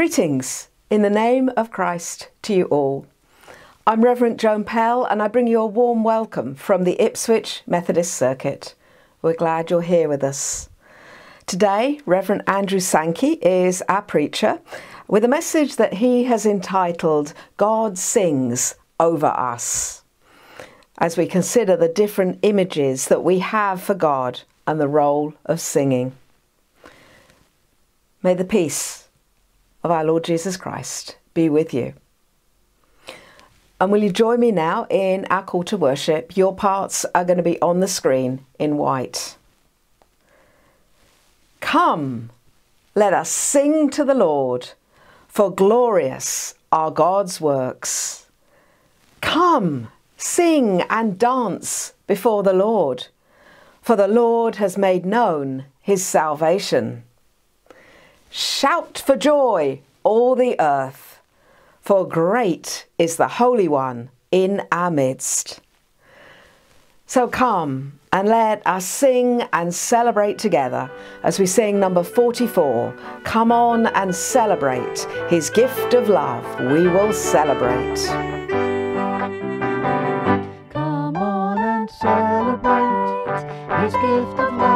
Greetings in the name of Christ to you all. I'm Reverend Joan Pell and I bring you a warm welcome from the Ipswich Methodist Circuit. We're glad you're here with us. Today, Reverend Andrew Sankey is our preacher with a message that he has entitled God Sings Over Us. As we consider the different images that we have for God and the role of singing. May the peace of our Lord Jesus Christ be with you. And will you join me now in our call to worship? Your parts are going to be on the screen in white. Come, let us sing to the Lord, for glorious are God's works. Come, sing and dance before the Lord, for the Lord has made known his salvation. Shout for joy, all the earth, for great is the Holy One in our midst. So come and let us sing and celebrate together as we sing number 44. Come on and celebrate His gift of love. We will celebrate. Come on and celebrate His gift of love.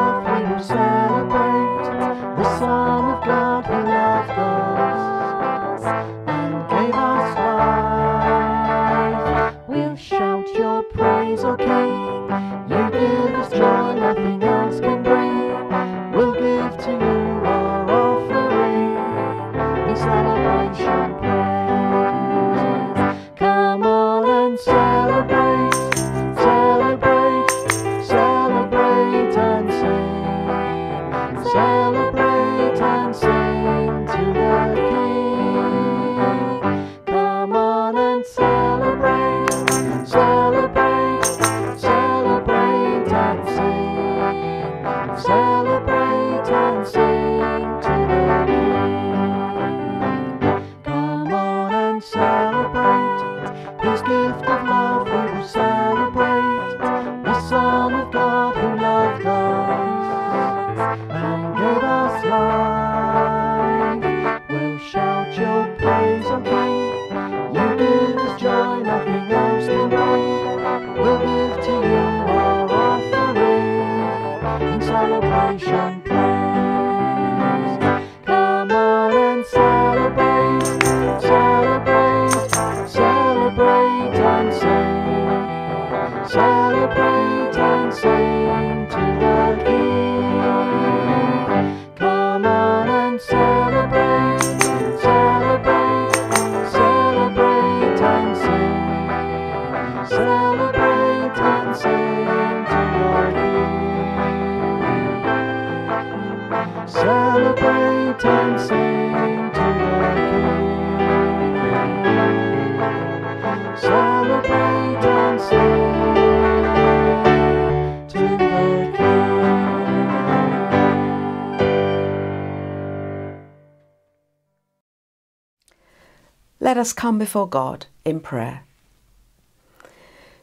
Us come before God in prayer.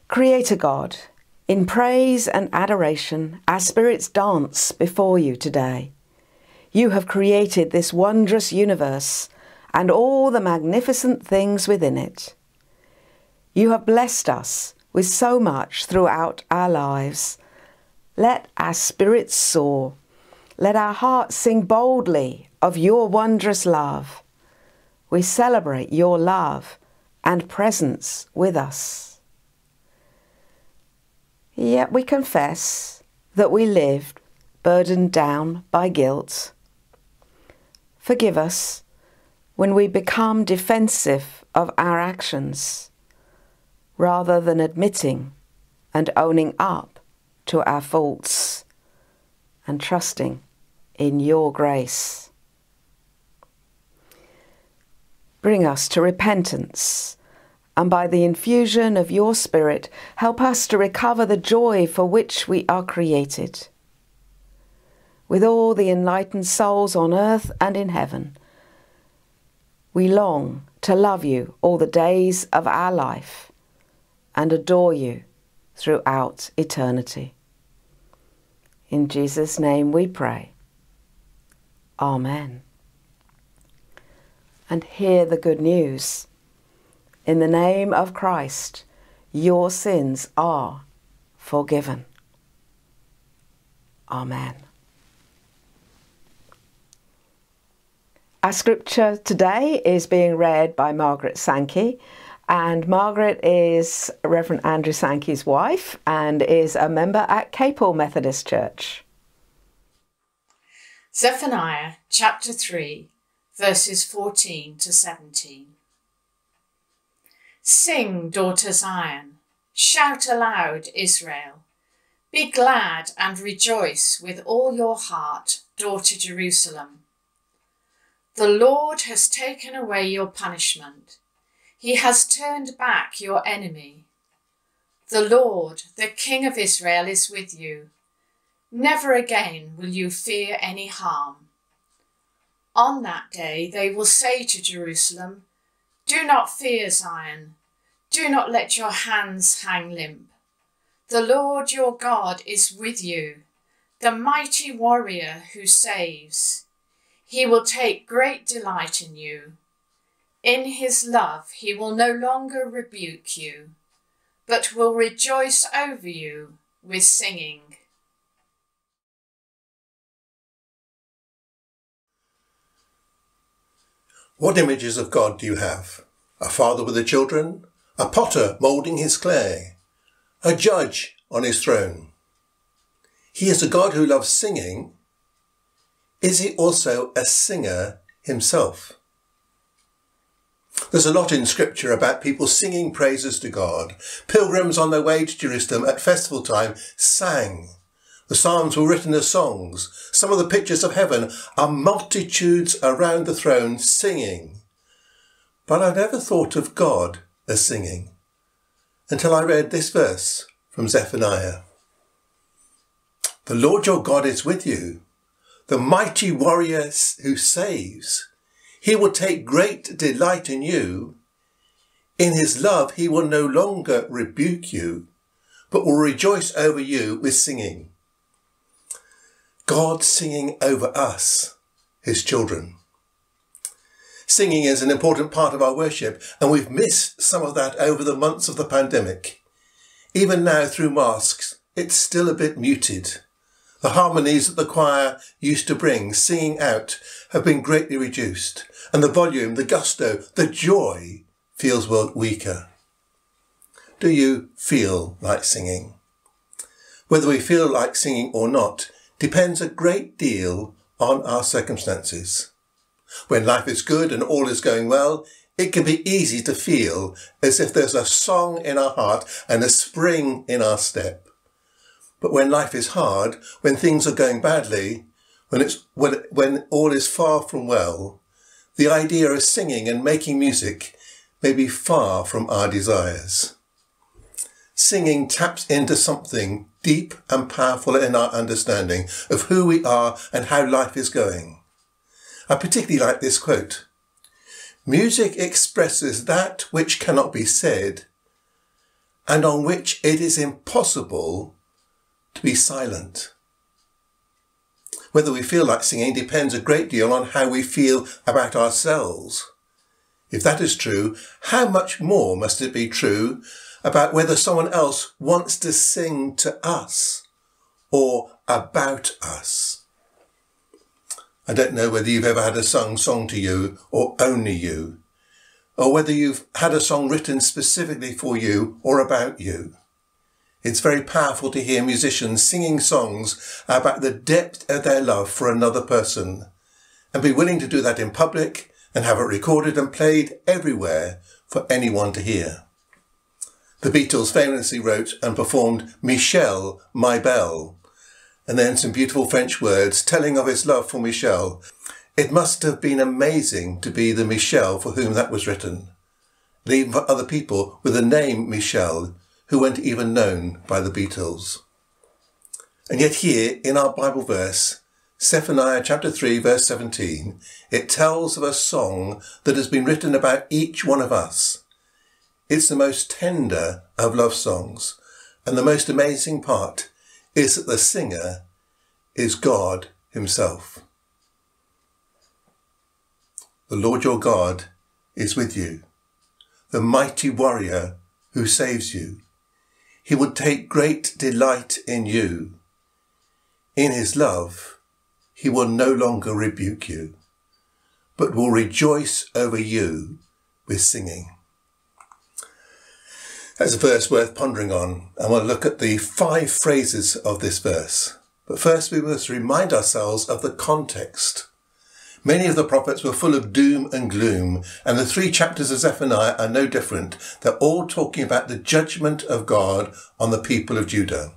Creator God, in praise and adoration, our spirits dance before you today. You have created this wondrous universe and all the magnificent things within it. You have blessed us with so much throughout our lives. Let our spirits soar. Let our hearts sing boldly of your wondrous love. We celebrate your love and presence with us. Yet we confess that we lived burdened down by guilt. Forgive us when we become defensive of our actions rather than admitting and owning up to our faults and trusting in your grace. Bring us to repentance, and by the infusion of your Spirit, help us to recover the joy for which we are created. With all the enlightened souls on earth and in heaven, we long to love you all the days of our life and adore you throughout eternity. In Jesus' name we pray. Amen. And hear the good news. In the name of Christ, your sins are forgiven. Amen. Our scripture today is being read by Margaret Sankey. And Margaret is Reverend Andrew Sankey's wife and is a member at Capel Methodist Church. Zephaniah chapter 3, verses 14 to 17. Sing, daughter Zion, shout aloud, Israel. Be glad and rejoice with all your heart, daughter Jerusalem. The Lord has taken away your punishment. He has turned back your enemy. The Lord, the King of Israel, is with you. Never again will you fear any harm. On that day they will say to Jerusalem, Do not fear, Zion. Do not let your hands hang limp. The Lord your God is with you, the mighty warrior who saves. He will take great delight in you. In his love he will no longer rebuke you, but will rejoice over you with singing. What images of God do you have? A father with the children? A potter moulding his clay? A judge on his throne? He is a God who loves singing is he also a singer himself? There's a lot in scripture about people singing praises to God. Pilgrims on their way to Jerusalem at festival time sang. The Psalms were written as songs. Some of the pictures of heaven are multitudes around the throne singing. But I never thought of God as singing until I read this verse from Zephaniah. The Lord your God is with you the mighty warrior who saves. He will take great delight in you. In his love, he will no longer rebuke you, but will rejoice over you with singing. God singing over us, his children. Singing is an important part of our worship, and we've missed some of that over the months of the pandemic. Even now, through masks, it's still a bit muted. The harmonies that the choir used to bring, singing out, have been greatly reduced, and the volume, the gusto, the joy feels weaker. Do you feel like singing? Whether we feel like singing or not depends a great deal on our circumstances. When life is good and all is going well, it can be easy to feel as if there's a song in our heart and a spring in our step. But when life is hard, when things are going badly, when it's when, when all is far from well, the idea of singing and making music may be far from our desires. Singing taps into something deep and powerful in our understanding of who we are and how life is going. I particularly like this quote. Music expresses that which cannot be said and on which it is impossible to be silent. Whether we feel like singing depends a great deal on how we feel about ourselves. If that is true, how much more must it be true about whether someone else wants to sing to us or about us? I don't know whether you've ever had a sung song to you or only you, or whether you've had a song written specifically for you or about you. It's very powerful to hear musicians singing songs about the depth of their love for another person and be willing to do that in public and have it recorded and played everywhere for anyone to hear. The Beatles famously wrote and performed Michelle, my belle, and then some beautiful French words telling of his love for Michelle. It must have been amazing to be the Michelle for whom that was written, and even for other people with the name Michelle who weren't even known by the Beatles. And yet here in our Bible verse, Zephaniah chapter 3 verse 17, it tells of a song that has been written about each one of us. It's the most tender of love songs. And the most amazing part is that the singer is God himself. The Lord your God is with you, the mighty warrior who saves you. He would take great delight in you. In his love, he will no longer rebuke you, but will rejoice over you with singing. That's a verse worth pondering on, and we'll look at the five phrases of this verse. But first, we must remind ourselves of the context. Many of the prophets were full of doom and gloom, and the three chapters of Zephaniah are no different. They're all talking about the judgment of God on the people of Judah.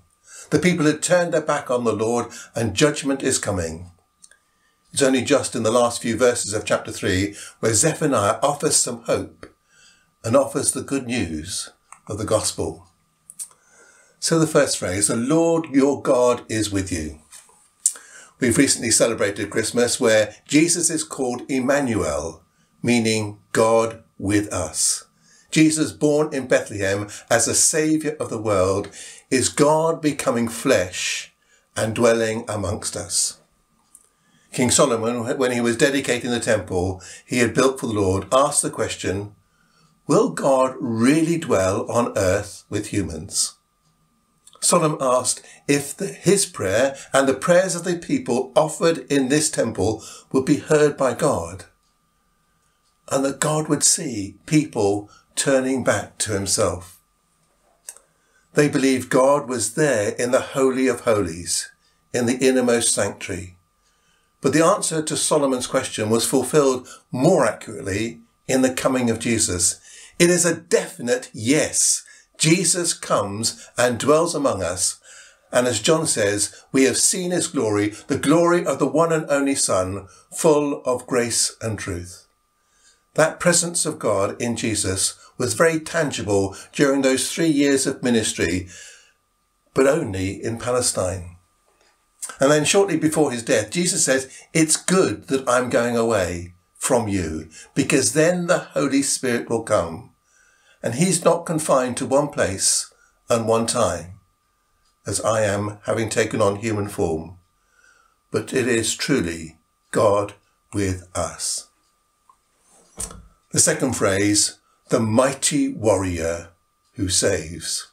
The people had turned their back on the Lord, and judgment is coming. It's only just in the last few verses of chapter 3 where Zephaniah offers some hope and offers the good news of the gospel. So the first phrase, the Lord your God is with you. We've recently celebrated Christmas where Jesus is called Emmanuel, meaning God with us. Jesus, born in Bethlehem as a saviour of the world, is God becoming flesh and dwelling amongst us. King Solomon, when he was dedicating the temple he had built for the Lord, asked the question, Will God really dwell on earth with humans? Solomon asked if the, his prayer and the prayers of the people offered in this temple would be heard by God, and that God would see people turning back to himself. They believed God was there in the Holy of Holies, in the innermost sanctuary. But the answer to Solomon's question was fulfilled more accurately in the coming of Jesus. It is a definite yes Jesus comes and dwells among us. And as John says, we have seen his glory, the glory of the one and only Son, full of grace and truth. That presence of God in Jesus was very tangible during those three years of ministry, but only in Palestine. And then shortly before his death, Jesus says, it's good that I'm going away from you, because then the Holy Spirit will come and he's not confined to one place and one time, as I am having taken on human form, but it is truly God with us. The second phrase, the mighty warrior who saves,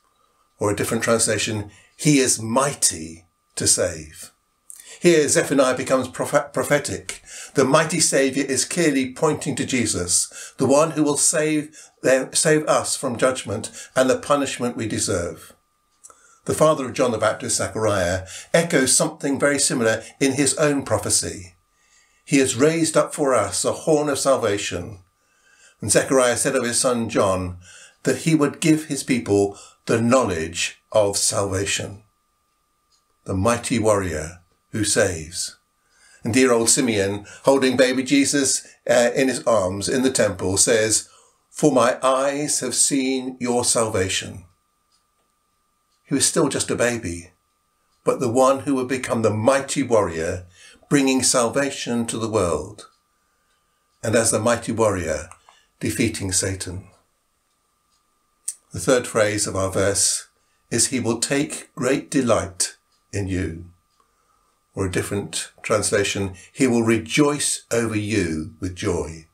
or a different translation, he is mighty to save. Here, Zephaniah becomes prophetic. The mighty Saviour is clearly pointing to Jesus, the one who will save, them, save us from judgment and the punishment we deserve. The father of John the Baptist, Zechariah, echoes something very similar in his own prophecy. He has raised up for us a horn of salvation. And Zechariah said of his son John that he would give his people the knowledge of salvation. The mighty warrior who saves. And dear old Simeon, holding baby Jesus uh, in his arms in the temple, says, For my eyes have seen your salvation. He was still just a baby, but the one who would become the mighty warrior, bringing salvation to the world. And as the mighty warrior, defeating Satan. The third phrase of our verse is, He will take great delight in you or a different translation, he will rejoice over you with joy.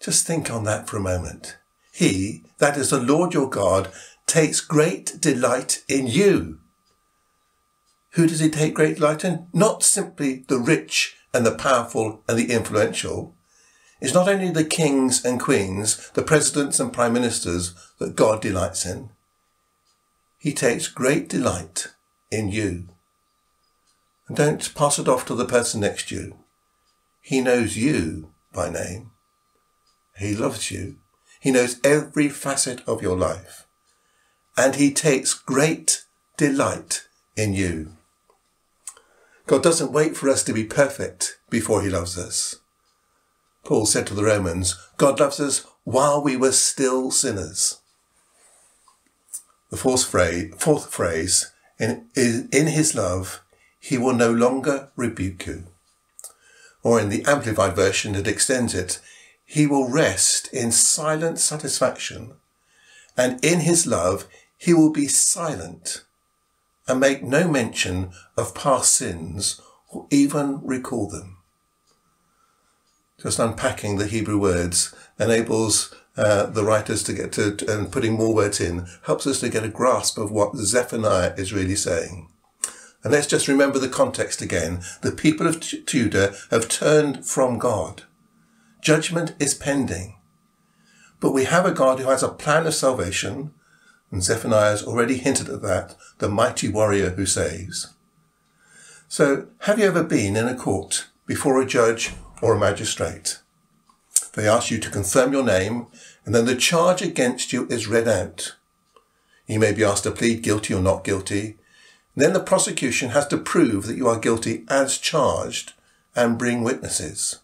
Just think on that for a moment. He, that is the Lord your God, takes great delight in you. Who does he take great delight in? Not simply the rich and the powerful and the influential. It's not only the kings and queens, the presidents and prime ministers that God delights in. He takes great delight in you. And don't pass it off to the person next to you. He knows you by name. He loves you. He knows every facet of your life. And he takes great delight in you. God doesn't wait for us to be perfect before he loves us. Paul said to the Romans, God loves us while we were still sinners. The fourth phrase, fourth phrase in, in his love, he will no longer rebuke you. Or in the Amplified Version, it extends it, he will rest in silent satisfaction, and in his love, he will be silent and make no mention of past sins or even recall them. Just unpacking the Hebrew words enables uh, the writers to get to, and putting more words in helps us to get a grasp of what Zephaniah is really saying. And let's just remember the context again. The people of Judah have turned from God. Judgment is pending. But we have a God who has a plan of salvation, and Zephaniah has already hinted at that, the mighty warrior who saves. So, have you ever been in a court before a judge or a magistrate? They ask you to confirm your name, and then the charge against you is read out. You may be asked to plead guilty or not guilty. Then the prosecution has to prove that you are guilty as charged and bring witnesses.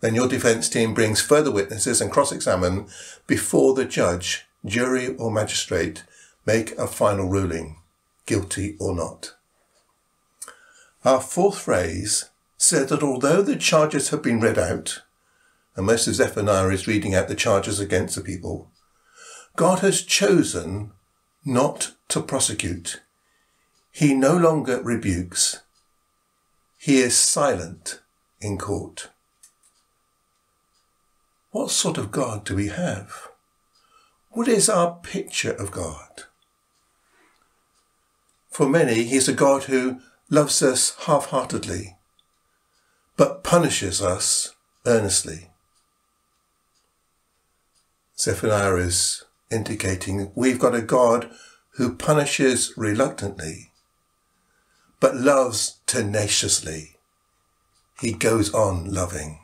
Then your defence team brings further witnesses and cross-examine before the judge, jury or magistrate make a final ruling, guilty or not. Our fourth phrase said that although the charges have been read out, and most of Zephaniah is reading out the charges against the people, God has chosen not to prosecute. He no longer rebukes. He is silent in court. What sort of God do we have? What is our picture of God? For many, he's a God who loves us half-heartedly, but punishes us earnestly. Zephaniah is indicating we've got a God who punishes reluctantly, but loves tenaciously. He goes on loving.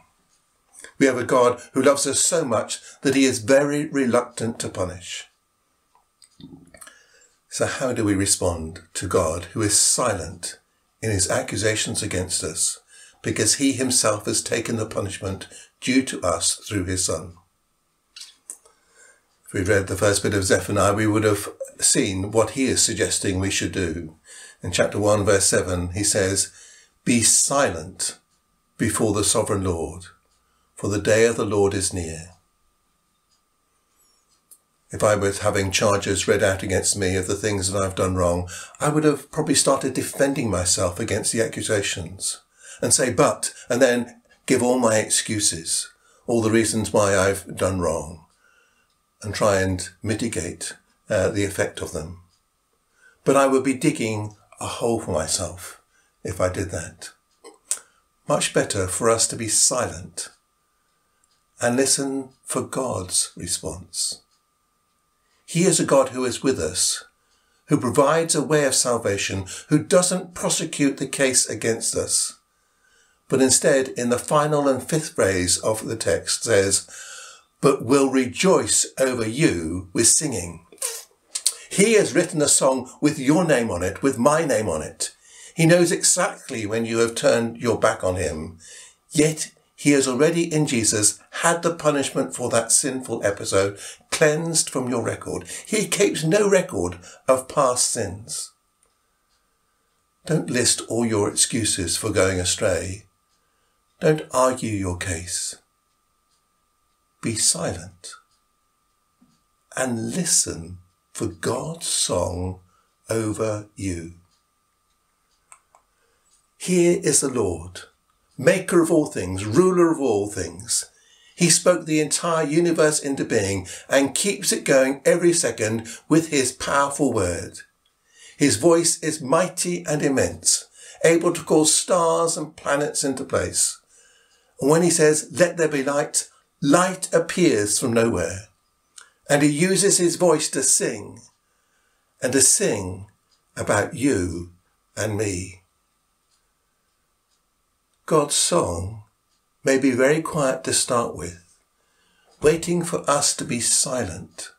We have a God who loves us so much that he is very reluctant to punish. So how do we respond to God who is silent in his accusations against us because he himself has taken the punishment due to us through his son? If we read the first bit of Zephaniah, we would have seen what he is suggesting we should do. In chapter 1, verse 7, he says, Be silent before the sovereign Lord, for the day of the Lord is near. If I was having charges read out against me of the things that I've done wrong, I would have probably started defending myself against the accusations and say, but, and then give all my excuses, all the reasons why I've done wrong and try and mitigate uh, the effect of them. But I would be digging a hole for myself if I did that. Much better for us to be silent and listen for God's response. He is a God who is with us, who provides a way of salvation, who doesn't prosecute the case against us, but instead in the final and fifth phrase of the text says, but will rejoice over you with singing. He has written a song with your name on it, with my name on it. He knows exactly when you have turned your back on him. Yet he has already in Jesus had the punishment for that sinful episode cleansed from your record. He keeps no record of past sins. Don't list all your excuses for going astray. Don't argue your case be silent and listen for God's song over you. Here is the Lord, maker of all things, ruler of all things. He spoke the entire universe into being and keeps it going every second with his powerful word. His voice is mighty and immense, able to call stars and planets into place. And when he says, let there be light, light appears from nowhere. And he uses his voice to sing and to sing about you and me. God's song may be very quiet to start with, waiting for us to be silent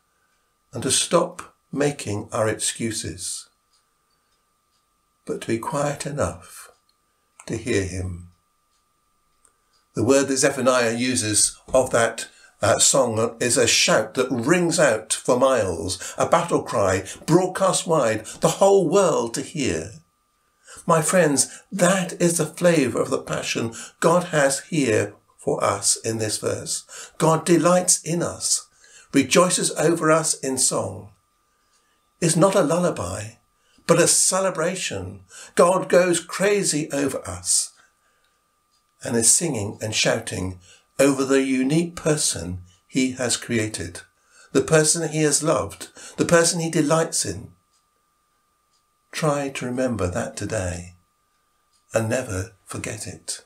and to stop making our excuses, but to be quiet enough to hear him. The word that Zephaniah uses of that uh, song is a shout that rings out for miles, a battle cry broadcast wide, the whole world to hear. My friends, that is the flavour of the passion God has here for us in this verse. God delights in us, rejoices over us in song. It's not a lullaby, but a celebration. God goes crazy over us and is singing and shouting over the unique person he has created, the person he has loved, the person he delights in. Try to remember that today and never forget it.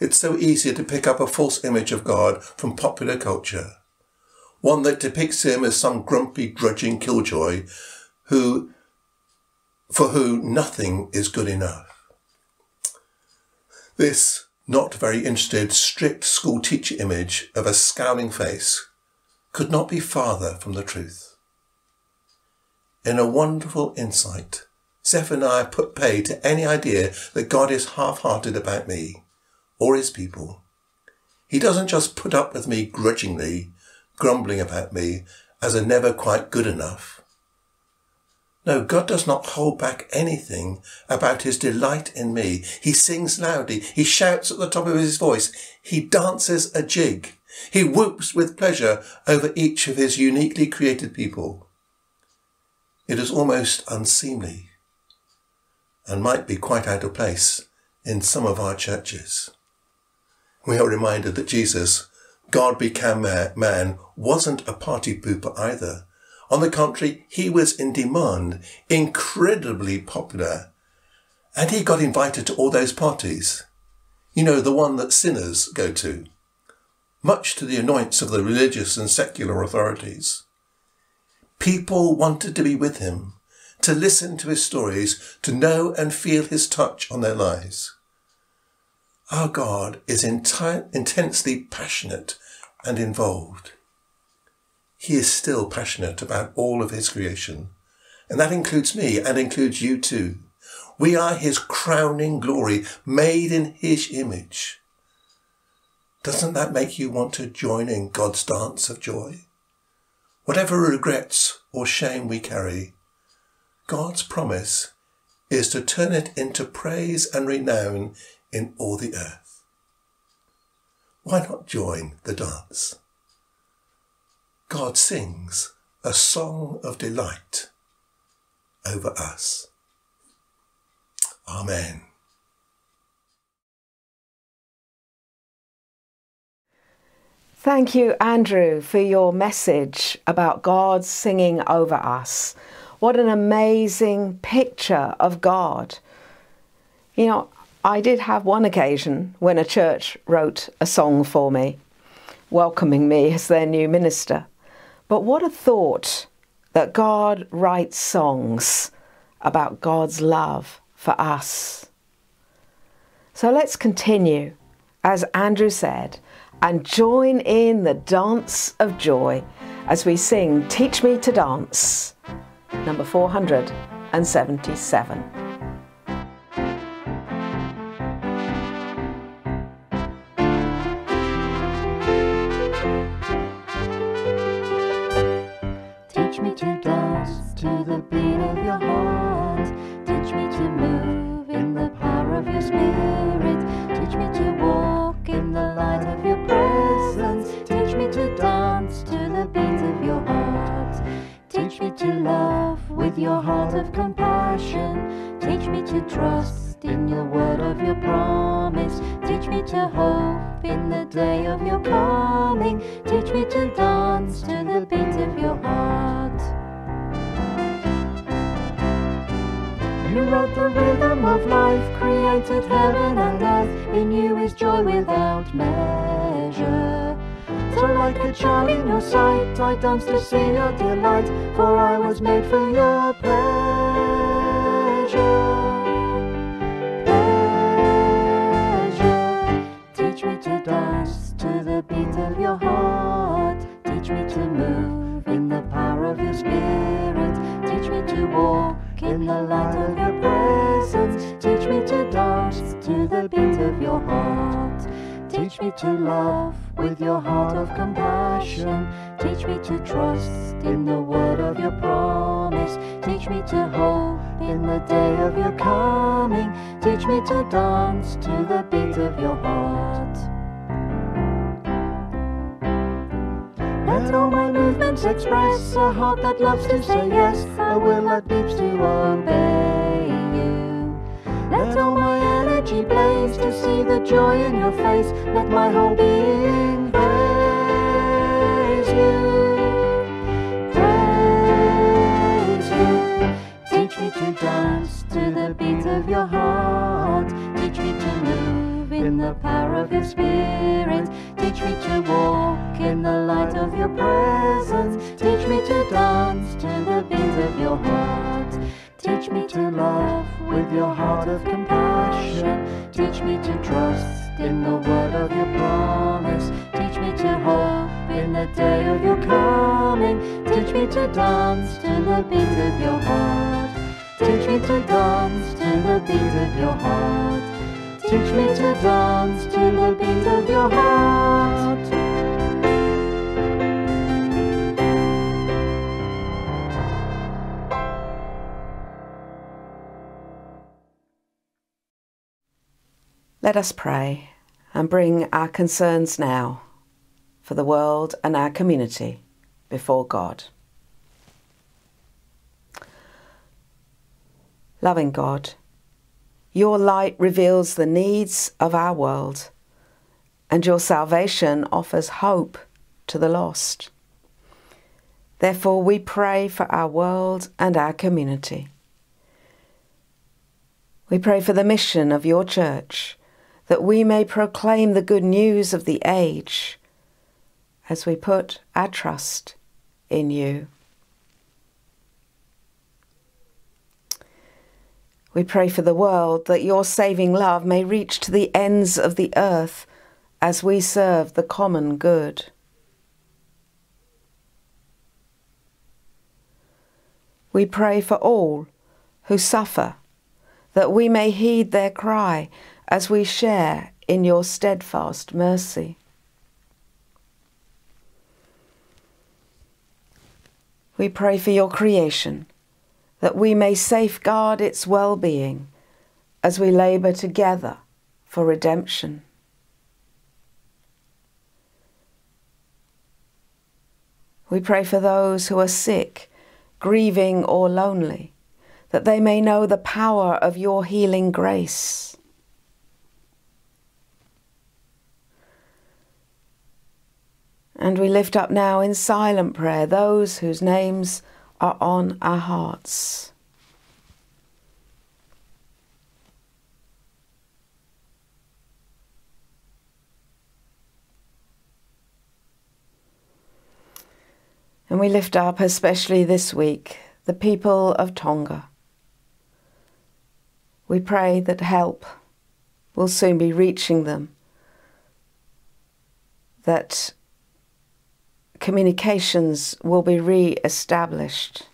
It's so easy to pick up a false image of God from popular culture, one that depicts him as some grumpy, grudging killjoy who, for who nothing is good enough. This not very interested, strict school teacher image of a scowling face could not be farther from the truth. In a wonderful insight, Zephaniah put pay to any idea that God is half-hearted about me or his people. He doesn't just put up with me grudgingly, grumbling about me as a never quite good enough. No, God does not hold back anything about his delight in me. He sings loudly. He shouts at the top of his voice. He dances a jig. He whoops with pleasure over each of his uniquely created people. It is almost unseemly and might be quite out of place in some of our churches. We are reminded that Jesus, God became man, wasn't a party pooper either. On the contrary, he was in demand, incredibly popular, and he got invited to all those parties. You know, the one that sinners go to, much to the annoyance of the religious and secular authorities. People wanted to be with him, to listen to his stories, to know and feel his touch on their lives. Our God is intensely passionate and involved he is still passionate about all of his creation. And that includes me and includes you too. We are his crowning glory, made in his image. Doesn't that make you want to join in God's dance of joy? Whatever regrets or shame we carry, God's promise is to turn it into praise and renown in all the earth. Why not join the dance? God sings a song of delight over us. Amen. Thank you, Andrew, for your message about God singing over us. What an amazing picture of God. You know, I did have one occasion when a church wrote a song for me, welcoming me as their new minister. But what a thought that God writes songs about God's love for us. So let's continue, as Andrew said, and join in the dance of joy as we sing Teach Me to Dance, number 477. Is joy without measure. So like a child in your sight, I dance to see your delight, for I was made for your pleasure. Pleasure. Teach me to dance to the beat of your heart. Teach me to move in the power of your spirit. Teach me to walk in the light of your presence. Teach me to dance to the beat of your heart. Teach me to love with your heart of compassion. Teach me to trust in the word of your promise. Teach me to hope in the day of your coming. Teach me to dance to the beat of your heart. Let all my movements express a heart that loves to say yes, a will that leaps to obey you. Let all my energy blaze to see the joy in your face. Let my whole being praise you. Praise you. Teach me to dance to the beat of your heart. In the power of your spirit. Teach me to walk in the light of your presence. Teach me to dance to the beat of your heart. Teach me to love with your heart of compassion. Teach me to trust in the word of your promise. Teach me to hope in the day of your coming. Teach me to dance to the beat of your heart. Teach me to dance to the beat of your heart. Teach me to dance to the beat of your heart. Let us pray and bring our concerns now for the world and our community before God. Loving God, your light reveals the needs of our world, and your salvation offers hope to the lost. Therefore, we pray for our world and our community. We pray for the mission of your church, that we may proclaim the good news of the age as we put our trust in you. We pray for the world that your saving love may reach to the ends of the earth as we serve the common good. We pray for all who suffer, that we may heed their cry as we share in your steadfast mercy. We pray for your creation, that we may safeguard its well being as we labour together for redemption. We pray for those who are sick, grieving, or lonely, that they may know the power of your healing grace. And we lift up now in silent prayer those whose names are on our hearts. And we lift up, especially this week, the people of Tonga. We pray that help will soon be reaching them, that communications will be re established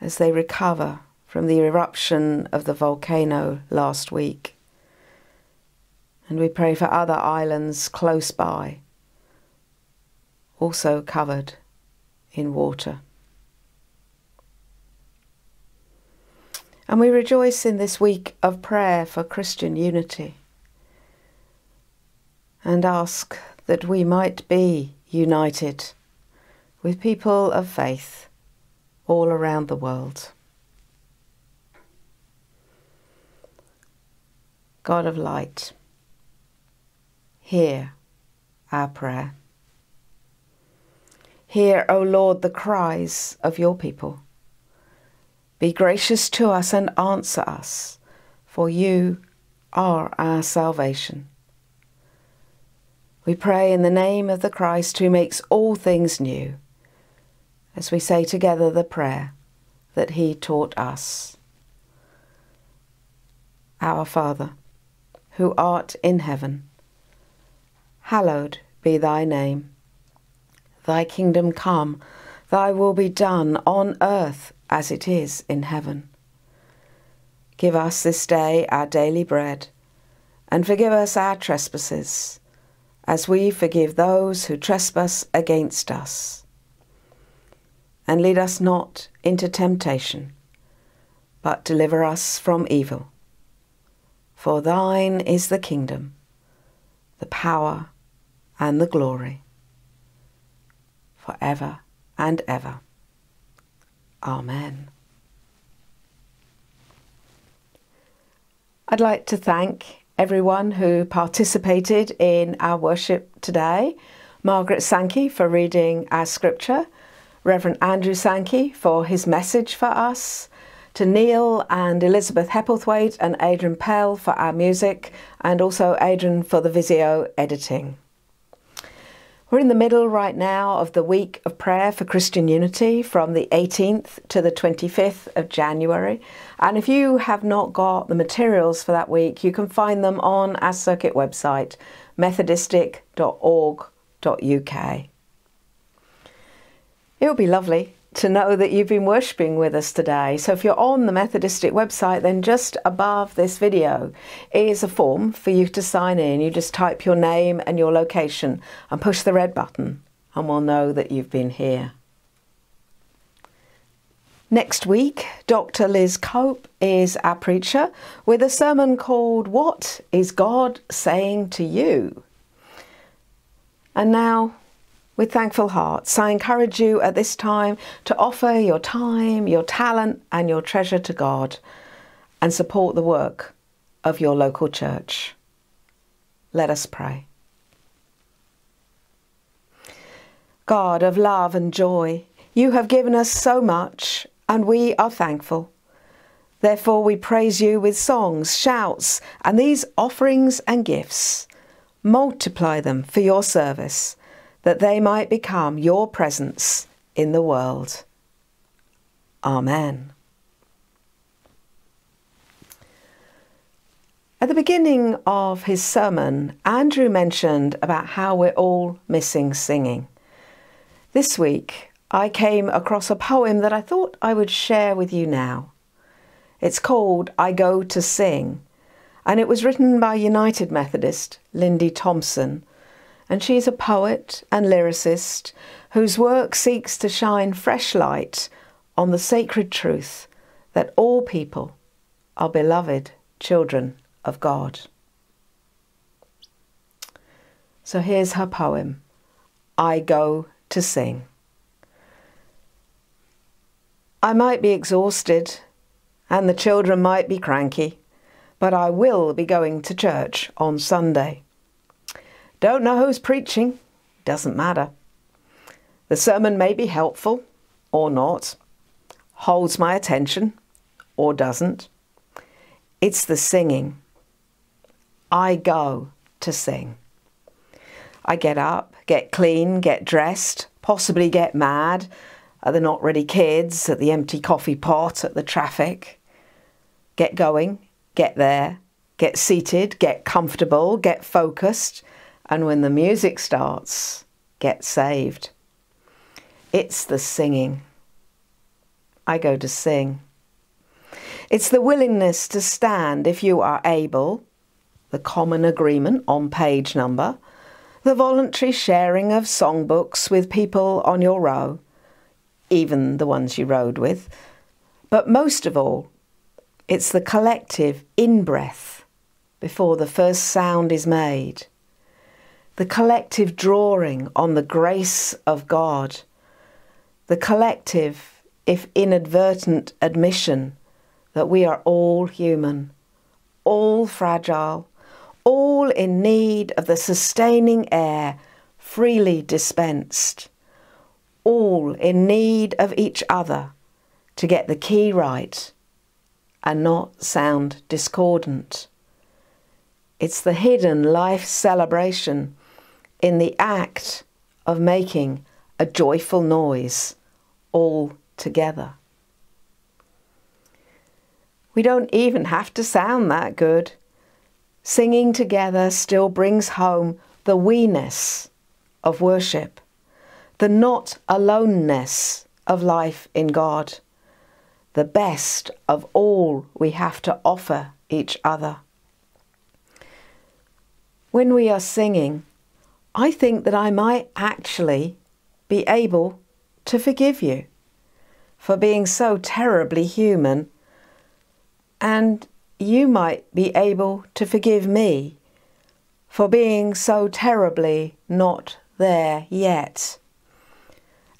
as they recover from the eruption of the volcano last week. And we pray for other islands close by, also covered in water. And we rejoice in this week of prayer for Christian unity and ask that we might be united with people of faith all around the world. God of light, hear our prayer. Hear, O Lord, the cries of your people. Be gracious to us and answer us, for you are our salvation. We pray in the name of the Christ who makes all things new, as we say together the prayer that he taught us. Our Father, who art in heaven, hallowed be thy name. Thy kingdom come, thy will be done on earth as it is in heaven. Give us this day our daily bread, and forgive us our trespasses, as we forgive those who trespass against us. And lead us not into temptation, but deliver us from evil. For thine is the kingdom, the power, and the glory, for ever and ever. Amen. I'd like to thank everyone who participated in our worship today. Margaret Sankey for reading our scripture, Reverend Andrew Sankey for his message for us, to Neil and Elizabeth Hepplethwaite and Adrian Pell for our music, and also Adrian for the Visio editing. We're in the middle right now of the week of prayer for Christian unity from the 18th to the 25th of January. And if you have not got the materials for that week, you can find them on our circuit website, methodistic.org.uk. It would be lovely to know that you've been worshipping with us today. So if you're on the Methodistic website, then just above this video is a form for you to sign in. You just type your name and your location and push the red button, and we'll know that you've been here. Next week, Dr. Liz Cope is our preacher with a sermon called What is God Saying to You? And now with thankful hearts, I encourage you at this time to offer your time, your talent, and your treasure to God and support the work of your local church. Let us pray. God of love and joy, you have given us so much, and we are thankful. Therefore, we praise you with songs, shouts, and these offerings and gifts. Multiply them for your service that they might become your presence in the world. Amen. At the beginning of his sermon, Andrew mentioned about how we're all missing singing. This week, I came across a poem that I thought I would share with you now. It's called I Go to Sing, and it was written by United Methodist Lindy Thompson and she's a poet and lyricist whose work seeks to shine fresh light on the sacred truth that all people are beloved children of God. So here's her poem I Go to Sing. I might be exhausted and the children might be cranky, but I will be going to church on Sunday. Don't know who's preaching, doesn't matter. The sermon may be helpful or not, holds my attention or doesn't. It's the singing. I go to sing. I get up, get clean, get dressed, possibly get mad at the not ready kids, at the empty coffee pot, at the traffic. Get going, get there, get seated, get comfortable, get focused, and when the music starts, get saved. It's the singing. I go to sing. It's the willingness to stand if you are able, the common agreement on page number, the voluntary sharing of songbooks with people on your row, even the ones you rode with. But most of all, it's the collective in breath before the first sound is made the collective drawing on the grace of God, the collective, if inadvertent, admission that we are all human, all fragile, all in need of the sustaining air freely dispensed, all in need of each other to get the key right and not sound discordant. It's the hidden life celebration in the act of making a joyful noise all together. We don't even have to sound that good. Singing together still brings home the we-ness of worship, the not aloneness of life in God, the best of all we have to offer each other. When we are singing, I think that I might actually be able to forgive you for being so terribly human and you might be able to forgive me for being so terribly not there yet.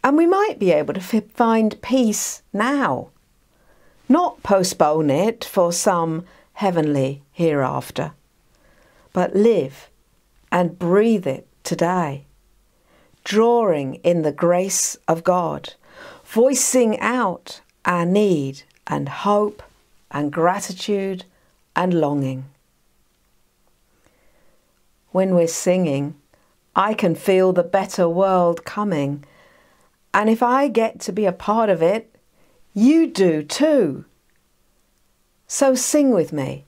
And we might be able to find peace now, not postpone it for some heavenly hereafter, but live and breathe it today, drawing in the grace of God, voicing out our need and hope and gratitude and longing. When we're singing, I can feel the better world coming. And if I get to be a part of it, you do too. So sing with me,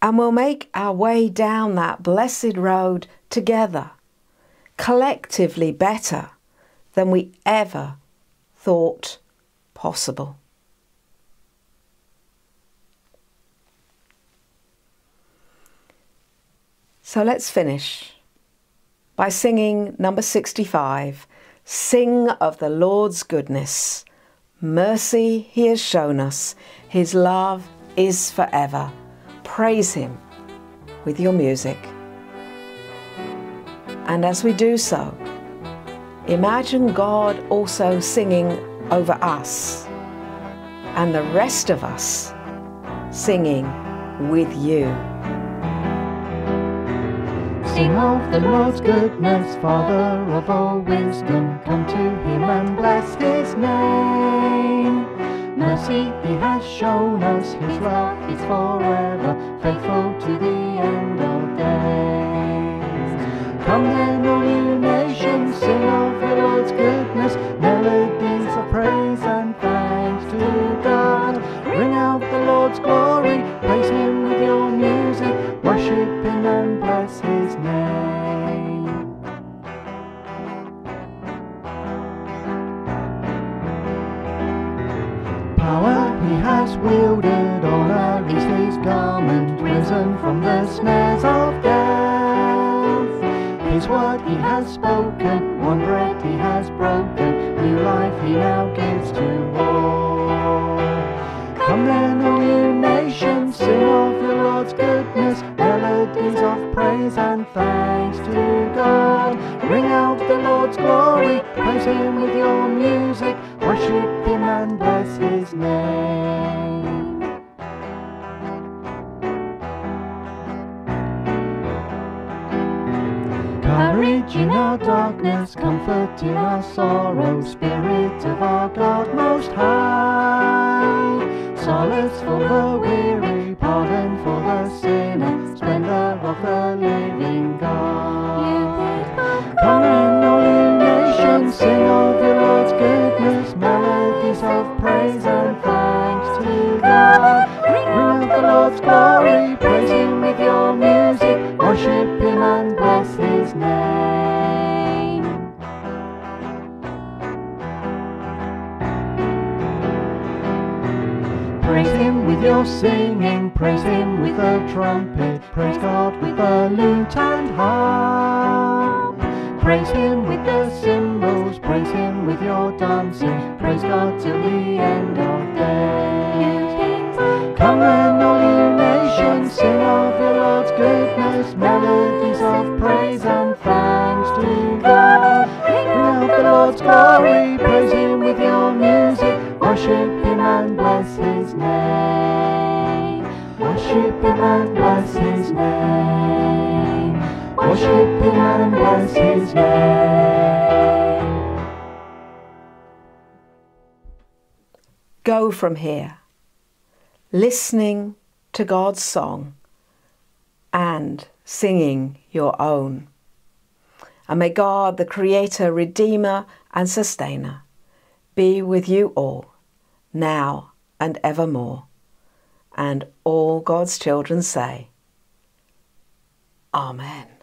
and we'll make our way down that blessed road together, collectively better than we ever thought possible. So let's finish by singing number 65 Sing of the Lord's goodness. Mercy he has shown us, his love is forever. Praise him with your music. And as we do so, imagine God also singing over us and the rest of us singing with you. Sing of the Lord's goodness, Father of all wisdom, come to him and bless his name. Mercy he has shown us, his love is forever, faithful to the end of days. Come then, all you nations, sing of the Lord's goodness, melodies of praise and thanks to God. Ring out the Lord's glory, praise him with your music, worship him and bless his has wielded, honor is his garment, risen from the snares of death. His word he has spoken, one bread he has broken, new life he now gives to all. Come then, all you nations, sing of the Lord's goodness, melodies of praise and thanks to God. Ring out the Lord's glory, praise Him with your music, worship Him and bless His name. Courage in our darkness, comfort in our sorrow, Spirit of our God Most High. Solace for the weary, pardon for the sinner, splendor of the living God. Nations, sing of your Lord's goodness, melodies of praise and thanks to God. Ring out the Lord's glory, praise Him with your music, worship Him and bless His name. Praise Him with your singing, praise Him with the trumpet, praise God with the lute and harp. Praise Him with the cymbals, praise Him with your dancing, praise God till the end of days. Come and all you nations, sing of the Lord's goodness, melodies of praise and thanks to God. Ring out the Lord's glory, praise Him with your music, worship Him and bless His name. Worship Him and bless His name. Worship Him and bless His name. Go from here, listening to God's song and singing your own. And may God, the Creator, Redeemer, and Sustainer, be with you all, now and evermore. And all God's children say, Amen.